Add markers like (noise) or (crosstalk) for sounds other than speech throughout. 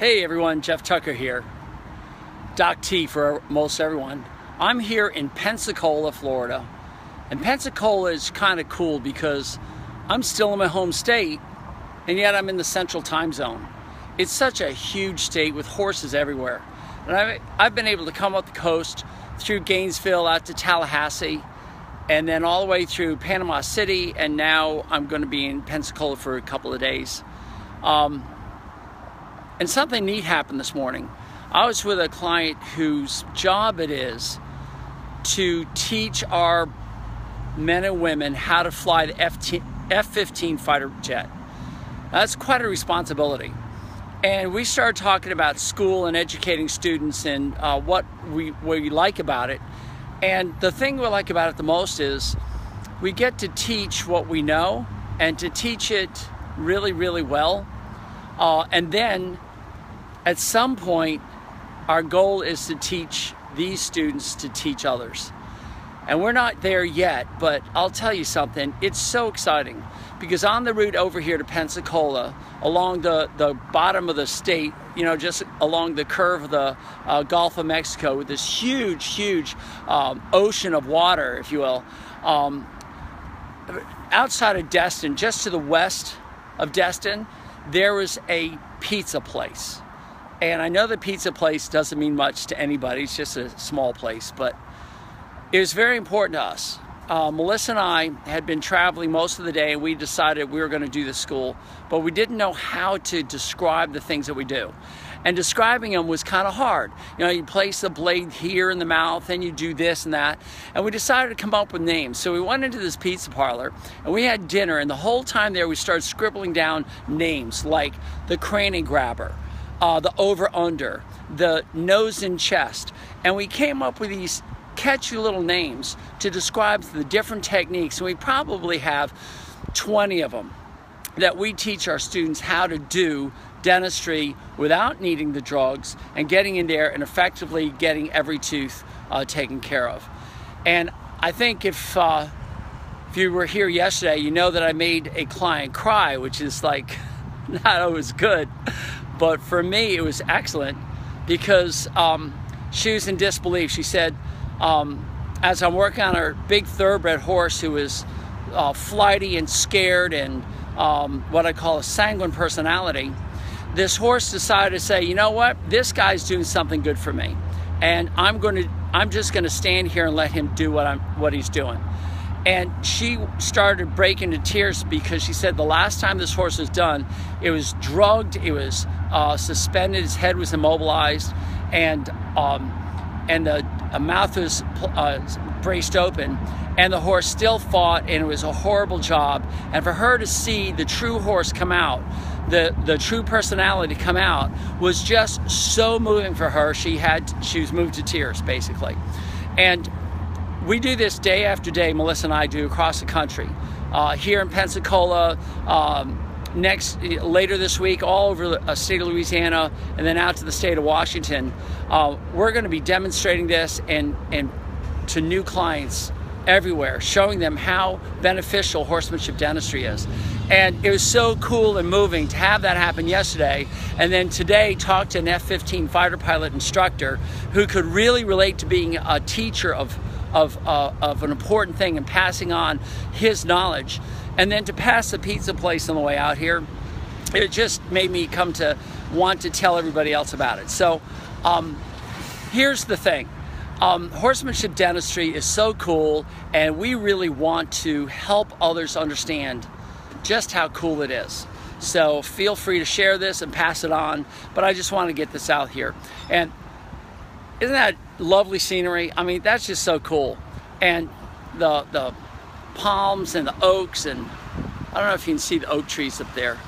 Hey everyone, Geoff Tucker here. Doc T for most everyone. I'm here in Pensacola, Florida. And Pensacola is kind of cool because I'm still in my home state and yet I'm in the central time zone. It's such a huge state with horses everywhere. And I've, I've been able to come up the coast through Gainesville out to Tallahassee and then all the way through Panama City and now I'm going to be in Pensacola for a couple of days. Um, and something neat happened this morning. I was with a client whose job it is to teach our men and women how to fly the F-15 fighter jet. That's quite a responsibility. And we started talking about school and educating students and uh, what we, we like about it. And the thing we like about it the most is we get to teach what we know and to teach it really, really well. Uh, and then at some point, our goal is to teach these students to teach others. And we're not there yet, but I'll tell you something, it's so exciting because on the route over here to Pensacola, along the, the bottom of the state, you know, just along the curve of the uh, Gulf of Mexico with this huge, huge um, ocean of water, if you will, um, outside of Destin, just to the west of Destin, there was a pizza place. And I know the pizza place doesn't mean much to anybody, it's just a small place, but it was very important to us. Uh, Melissa and I had been traveling most of the day and we decided we were going to do the school, but we didn't know how to describe the things that we do. And describing them was kind of hard. You know, you place the blade here in the mouth and you do this and that. And we decided to come up with names. So we went into this pizza parlor and we had dinner and the whole time there we started scribbling down names like the cranny grabber, uh, the over under, the nose and chest. And we came up with these catchy little names to describe the different techniques. And we probably have 20 of them that we teach our students how to do dentistry without needing the drugs and getting in there and effectively getting every tooth uh, taken care of. And I think if uh, if you were here yesterday, you know that I made a client cry, which is like (laughs) not always good. But for me, it was excellent because um, she was in disbelief. She said, um, as I'm working on her big thoroughbred horse who is uh, flighty and scared and um, what I call a sanguine personality, this horse decided to say, you know what, this guy's doing something good for me, and I'm going to, I'm just going to stand here and let him do what I'm, what he's doing. And she started breaking into tears because she said the last time this horse was done, it was drugged, it was uh, suspended, his head was immobilized, and um, and the mouth was uh, braced open, and the horse still fought, and it was a horrible job. And for her to see the true horse come out, the the true personality come out, was just so moving for her. She had she was moved to tears basically, and we do this day after day. Melissa and I do across the country, uh, here in Pensacola. Um, next later this week all over the uh, state of Louisiana and then out to the state of Washington. Uh, we're going to be demonstrating this and and to new clients everywhere, showing them how beneficial horsemanship dentistry is. And it was so cool and moving to have that happen yesterday. And then today, talk to an F 15 fighter pilot instructor who could really relate to being a teacher of, of, uh, of an important thing and passing on his knowledge. And then to pass the pizza place on the way out here, it just made me come to want to tell everybody else about it. So um, here's the thing. Um, horsemanship dentistry is so cool, and we really want to help others understand just how cool it is. So feel free to share this and pass it on, but I just want to get this out here. And isn't that lovely scenery? I mean, that's just so cool. And the, the palms and the oaks, and I don't know if you can see the oak trees up there.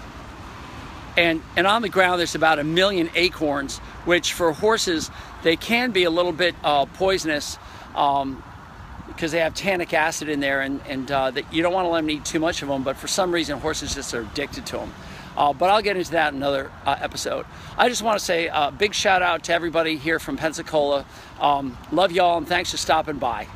And, and on the ground, there's about a million acorns, which for horses, they can be a little bit uh, poisonous um, because they have tannic acid in there and, and uh, that you don't want to let them eat too much of them, but for some reason horses just are addicted to them. Uh, but I'll get into that in another uh, episode. I just want to say a big shout out to everybody here from Pensacola. Um, love y'all and thanks for stopping by.